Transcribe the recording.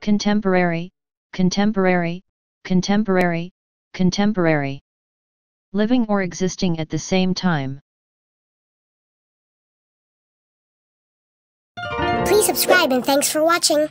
contemporary, contemporary, contemporary, contemporary. Living or existing at the same time. Please subscribe and thanks for watching.